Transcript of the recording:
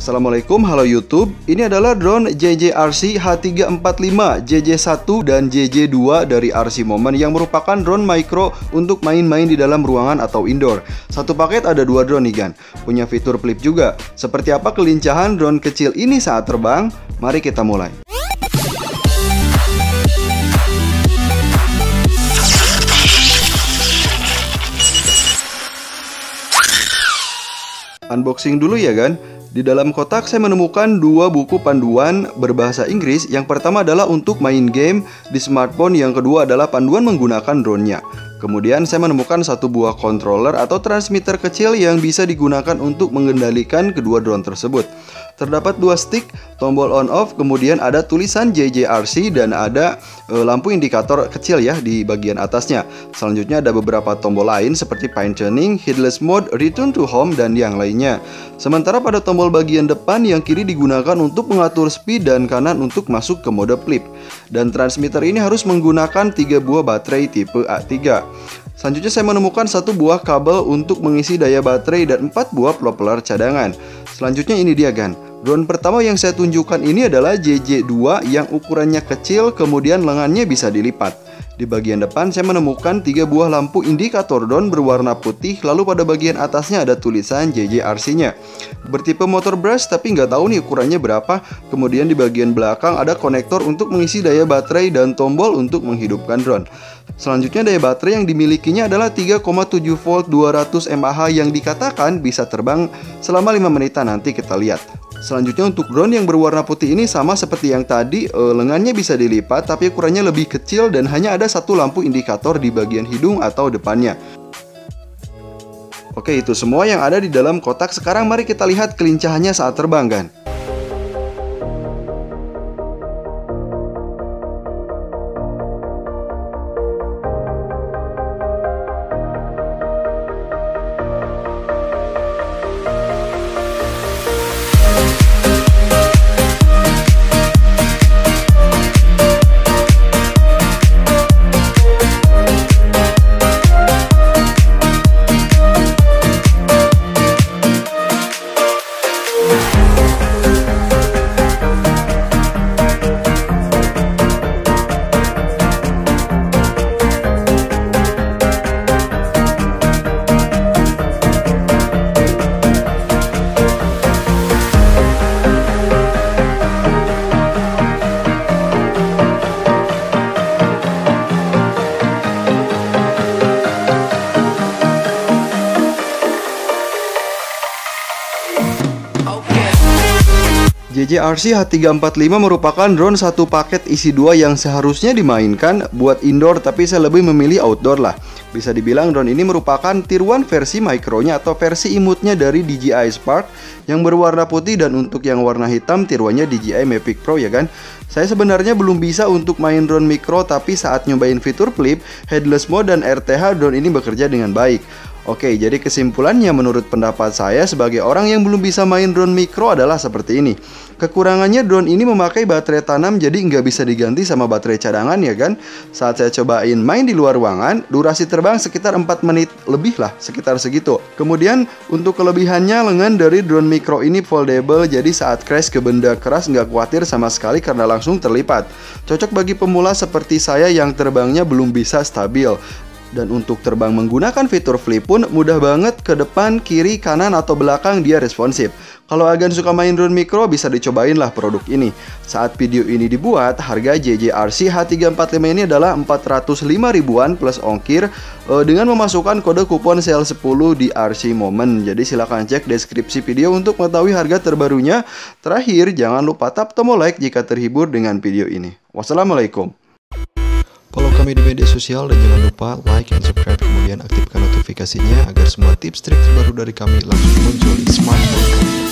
Assalamualaikum, halo YouTube. Ini adalah drone JJRC H345, JJ1 dan JJ2 dari RC Moment yang merupakan drone micro untuk main-main di dalam ruangan atau indoor. Satu paket ada dua drone nih kan. Punya fitur flip juga. Seperti apa kelincahan drone kecil ini saat terbang? Mari kita mulai. Unboxing dulu ya kan? Di dalam kotak saya menemukan dua buku panduan berbahasa Inggris. Yang pertama adalah untuk main game di smartphone, yang kedua adalah panduan menggunakan drone-nya. Kemudian saya menemukan satu buah controller atau transmitter kecil yang bisa digunakan untuk mengendalikan kedua drone tersebut. Terdapat dua stick, tombol on off, kemudian ada tulisan JJRC dan ada e, lampu indikator kecil ya di bagian atasnya. Selanjutnya ada beberapa tombol lain seperti fine tuning, headless mode, return to home dan yang lainnya. Sementara pada tombol bagian depan yang kiri digunakan untuk mengatur speed dan kanan untuk masuk ke mode flip. Dan transmitter ini harus menggunakan tiga buah baterai tipe A3. Selanjutnya saya menemukan satu buah kabel untuk mengisi daya baterai dan empat buah propeller cadangan. Selanjutnya ini dia gan. Drone pertama yang saya tunjukkan ini adalah JJ2 yang ukurannya kecil kemudian lengannya bisa dilipat. Di bagian depan saya menemukan tiga buah lampu indikator drone berwarna putih lalu pada bagian atasnya ada tulisan JJRC-nya. Bertipe motor brush tapi nggak tahu nih ukurannya berapa. Kemudian di bagian belakang ada konektor untuk mengisi daya baterai dan tombol untuk menghidupkan drone. Selanjutnya daya baterai yang dimilikinya adalah 3,7 volt 200 mAh yang dikatakan bisa terbang selama 5 menitan nanti kita lihat. Selanjutnya untuk drone yang berwarna putih ini sama seperti yang tadi, e, lengannya bisa dilipat tapi ukurannya lebih kecil dan hanya ada satu lampu indikator di bagian hidung atau depannya. Oke, itu semua yang ada di dalam kotak. Sekarang mari kita lihat kelincahannya saat terbang, kan? JJRC H345 merupakan drone satu paket isi dua yang seharusnya dimainkan buat indoor tapi saya lebih memilih outdoor lah. Bisa dibilang drone ini merupakan tiruan versi mikronya atau versi imutnya dari DJI Spark yang berwarna putih dan untuk yang warna hitam tiruannya DJI Mavic Pro ya kan. Saya sebenarnya belum bisa untuk main drone mikro tapi saat nyobain fitur flip, headless mode dan RTH drone ini bekerja dengan baik. Oke, jadi kesimpulannya menurut pendapat saya sebagai orang yang belum bisa main drone mikro adalah seperti ini. Kekurangannya drone ini memakai baterai tanam jadi nggak bisa diganti sama baterai cadangan ya kan. Saat saya cobain main di luar ruangan, durasi terbang sekitar 4 menit lebih lah, sekitar segitu. Kemudian untuk kelebihannya lengan dari drone mikro ini foldable jadi saat crash ke benda keras nggak khawatir sama sekali karena langsung terlipat. Cocok bagi pemula seperti saya yang terbangnya belum bisa stabil. Dan untuk terbang menggunakan fitur flip pun mudah banget ke depan, kiri, kanan, atau belakang dia responsif. Kalau agan suka main drone mikro bisa dicobain lah produk ini. Saat video ini dibuat, harga JJRC H345 ini adalah 405 ribuan plus ongkir uh, dengan memasukkan kode kupon sale 10 di RC Moment. Jadi silahkan cek deskripsi video untuk mengetahui harga terbarunya. Terakhir, jangan lupa tap tombol like jika terhibur dengan video ini. Wassalamualaikum. Kami di media sosial dan jangan lupa like dan subscribe kemudian aktifkan notifikasinya agar semua tips trik terbaru dari kami langsung muncul di smartphone kalian.